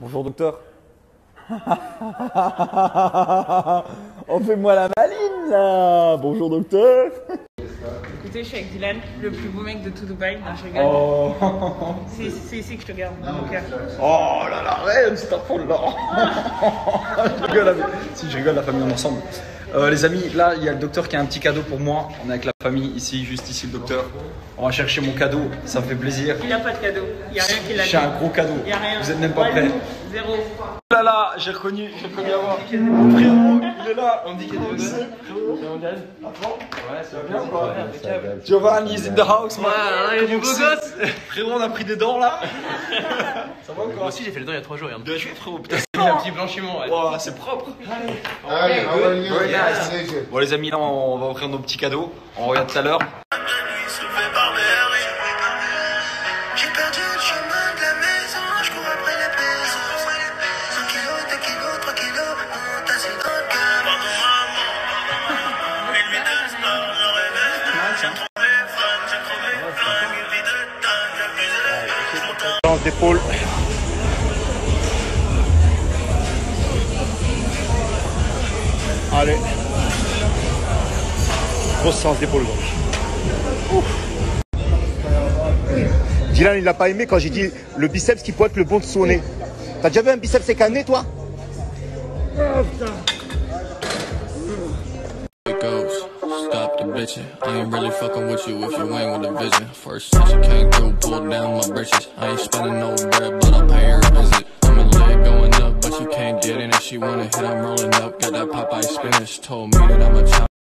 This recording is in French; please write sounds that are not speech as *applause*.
Bonjour docteur. On fait moi la maline là. Bonjour docteur. Écoutez, je suis avec Dylan, le plus beau mec de tout Dubaï. Non, je rigole. Oh, C'est c'est ici que je te garde, dans mon cœur. oh là la reine, c'est un fond là. *laughs* je rigole, avec- si je rigole, la famille est ensemble. Euh, les amis, là il y a le docteur qui a un petit cadeau pour moi. On est avec la famille ici, juste ici le docteur. On va chercher mon cadeau, ça me fait plaisir. Il a pas de cadeau. Il y a rien qui l'a J'ai un gros cadeau. Il y a rien. Vous êtes même pas prêts. Zéro. Là là, j'ai reconnu, j'ai reconnu avoir. Mon frérot, il est là. On dit qu'il est là. Ouais, ça va bien quoi Giovanni is in the house, man. il du beau gosse. Frérot, on a pris des dents là. *laughs* ça va Moi quoi? Aussi j'ai fait le temps il y a 3 jours. regarde. Bien joué, frérot. Putain, a un petit blanchiment. Wow, c'est propre. To meet you. Bon, les amis, là, on va ouvrir nos petits cadeaux. On regarde tout à l'heure. D'épaule. Allez. Grosse séance d'épaule. Ouf. Dylan il n'a pas aimé quand j'ai dit le biceps qui pointe le bon de son nez. T'as déjà vu un biceps écané toi? It I ain't really fucking with you if you ain't with the vision. First session came through, pulled down my britches. I ain't spending no bread, but I'll pay her a visit. I'm a leg going up, but you can't get in it. She wanna hit, I'm rolling up. Got that Popeye spinach. Told me that I'm a child.